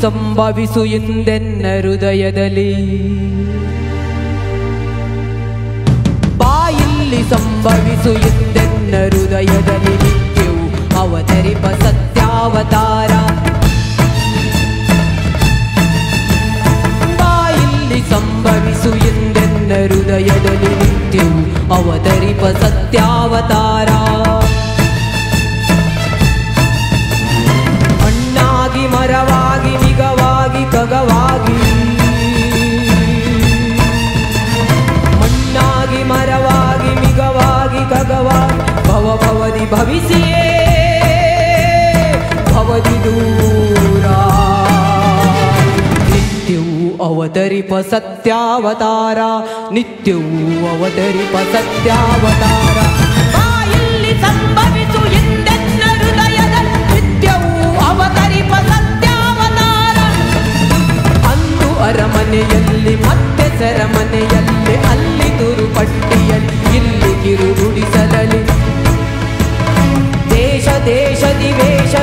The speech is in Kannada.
ಸಂಭವಿಸು ಎಂದೆನ್ನ ಹೃದಯದಲ್ಲಿ. ಬಾಯಿಲ್ಲಿ ಸಂಭವಿಸು ಎಂದೆನ್ನ ಹೃದಯದಲ್ಲಿ ನಿತ್ಯವು ಅವತರಿಪ ಸತ್ಯಾವತಾರ. ಬಾಯಿಲ್ಲಿ ಸಂಭವಿಸು ಎಂದೆನ್ನ ಹೃದಯದಲ್ಲಿ ನಿತ್ಯವು ಅವತರಿಪ ಸತ್ಯಾವತಾರ. ಭವಿಸಿಯೇ ಭವದಿ ದೂರ. ನಿತ್ಯವೂ ಅವತರಿಪ ಸತ್ಯಾವತಾರ, ನಿತ್ಯವೂ ಅವತರಿಪ ಬಾಯಲ್ಲಿ ಸಂಭವಿಸು ಎಂದೆನ್ನ ಹೃದಯದಲ್ಲಿ ನಿತ್ಯವೂ ಅವತರಿಪ ಸತ್ಯಾವತಾರ. ಅಂದು ಅರಮನೆಯಲ್ಲಿ ಮತ್ತೆ ಸೆರಮನೆಯಲ್ಲಿ देश दिवेश